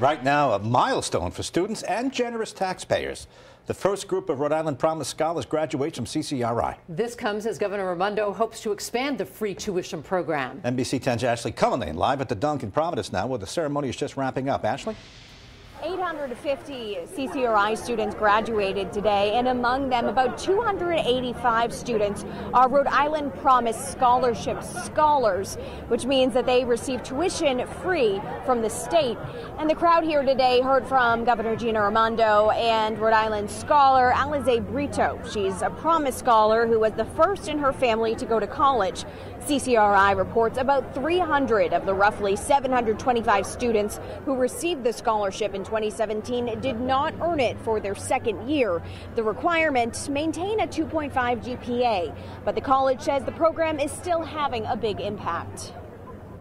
Right now, a milestone for students and generous taxpayers. The first group of Rhode Island Promise Scholars graduates from CCRI. This comes as Governor Raimondo hopes to expand the free tuition program. NBC 10's Ashley Cullinane live at the Dunk in Providence now, where the ceremony is just wrapping up. Ashley? 850 CCRI students graduated today, and among them, about 285 students are Rhode Island Promise Scholarship Scholars, which means that they receive tuition free from the state. And the crowd here today heard from Governor Gina Raimondo and Rhode Island scholar Alize Brito. She's a Promise Scholar who was the first in her family to go to college. CCRI reports about 300 of the roughly 725 students who received the scholarship in 2017 did not earn it for their second year. The requirement maintain a 2.5 GPA, but the college says the program is still having a big impact.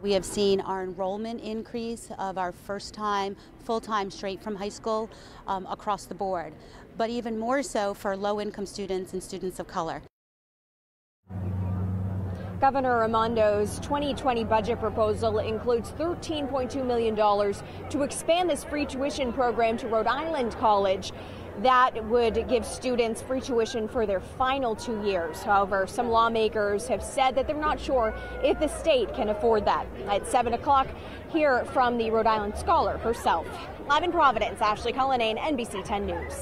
We have seen our enrollment increase of our first time, full time straight from high school um, across the board, but even more so for low income students and students of color. Governor Raimondo's 2020 budget proposal includes $13.2 million to expand this free tuition program to Rhode Island College. That would give students free tuition for their final two years. However, some lawmakers have said that they're not sure if the state can afford that. At 7 o'clock, hear from the Rhode Island scholar herself. Live in Providence, Ashley Cullinane, NBC 10 News.